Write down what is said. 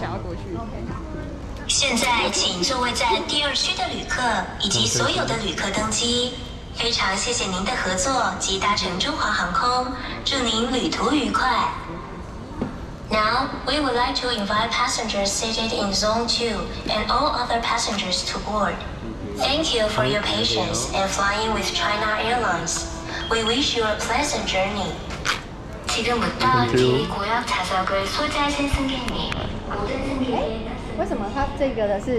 想要过去。现在，请座位在第二区的旅客以及所有的旅客登机。非常谢谢您的合作及搭乘中华航空，祝您旅途愉快。Now, we would like to invite passengers seated in Zone 2 and all other passengers to board. Thank you for your patience in flying with China Airlines. We wish you a pleasant journey. 지금부터 제 고약 좌석을 소지하신 승객님, 모든 승객의 为什么它这个的是